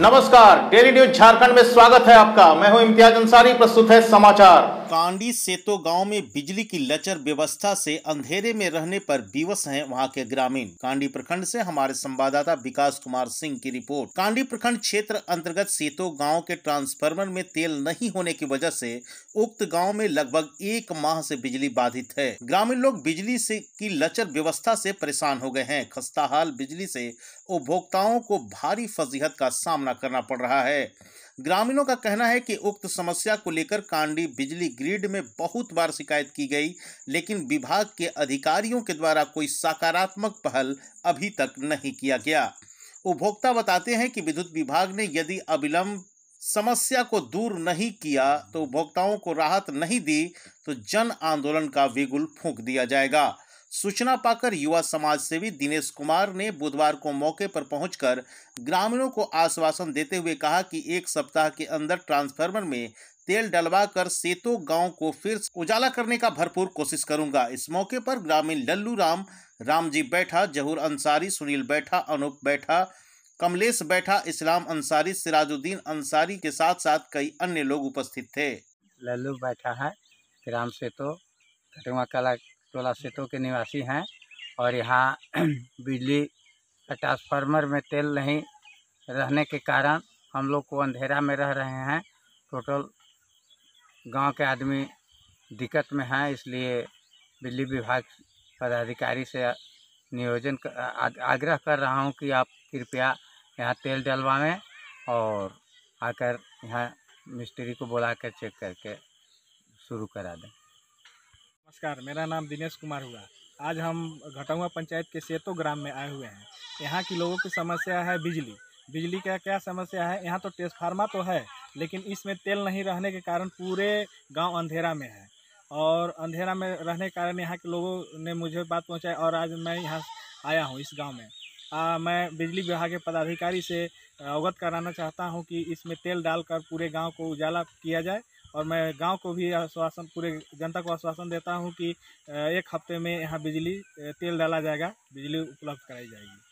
नमस्कार, daily news Jharkhand में स्वागत है आपका। मैं हूँ इम्तियाज़ अंसारी, प्रस्तुत है समाचार। कांडी सेतो गाँव में बिजली की लचर व्यवस्था से अंधेरे में रहने पर विवश हैं वहाँ के ग्रामीण। कांडी प्रखंड से हमारे संवाददाता विकास कुमार सिंह की रिपोर्ट। कांडी प्रखंड क्षेत्र अंतर्गत सेतो गाँव के ट्रांसफार्मर में तेल नहीं होने की वजह से उक्त गाँव में लगभग एक माह से बिजली बाधित है। ग्रामीण लोग बिजली से की लचर व्यवस्था से परेशान हो गए हैं। खस्ताहाल बिजली से उपभोक्ताओं को भारी फजीहत का सामना करना पड़ रहा है। ग्रामीणों का कहना है कि उक्त समस्या को लेकर कांडी बिजली ग्रिड में बहुत बार शिकायत की गई, लेकिन विभाग के अधिकारियों के द्वारा कोई सकारात्मक पहल अभी तक नहीं किया गया। उपभोक्ता बताते हैं कि विद्युत विभाग ने यदि अविलंब समस्या को दूर नहीं किया तो उपभोक्ताओं को राहत नहीं दी तो जन आंदोलन का विगुल फूंक दिया जाएगा। सूचना पाकर युवा समाज सेवी दिनेश कुमार ने बुधवार को मौके पर पहुंचकर ग्रामीणों को आश्वासन देते हुए कहा कि एक सप्ताह के अंदर ट्रांसफार्मर में तेल डलवा कर सेतो गाँव को फिर उजाला करने का भरपूर कोशिश करूँगा। इस मौके पर ग्रामीण लल्लू राम, रामजी बैठा, जहूर अंसारी, सुनील बैठा, अनूप बैठा, कमलेश बैठा, इस्लाम अंसारी, सिराजुद्दीन अंसारी के साथ साथ कई अन्य लोग उपस्थित थे। लल्लू बैठा है, ग्राम सेतो कटवा कला टोला सेतो के निवासी हैं और यहाँ बिजली का ट्रांसफार्मर में तेल नहीं रहने के कारण हम लोग को अंधेरा में रह रहे हैं। टोटल गाँव के आदमी दिक्कत में हैं, इसलिए बिजली विभाग पदाधिकारी से नियोजन आग्रह कर रहा हूँ कि आप कृपया यहाँ तेल डलवाएँ और आकर यहाँ मिस्त्री को बुला कर चेक करके शुरू करा दें। नमस्कार मेरा नाम दिनेश कुमार हुआ। आज हम घटौआ पंचायत के सेतो ग्राम में आए हुए हैं। यहाँ की लोगों की समस्या है बिजली। बिजली का क्या समस्या है? यहाँ तो ट्रांसफार्मर तो है लेकिन इसमें तेल नहीं रहने के कारण पूरे गाँव अंधेरा में है। और अंधेरा में रहने के कारण यहाँ के लोगों ने मुझे बात पहुँचाई और आज मैं यहाँ आया हूँ इस गाँव में। आ, मैं बिजली विभाग के पदाधिकारी से अवगत कराना चाहता हूँ कि इसमें तेल डालकर पूरे गाँव को उजाला किया जाए। और मैं गाँव को भी आश्वासन, पूरे जनता को आश्वासन देता हूँ कि एक हफ़्ते में यहाँ बिजली तेल डाला जाएगा, बिजली उपलब्ध कराई जाएगी।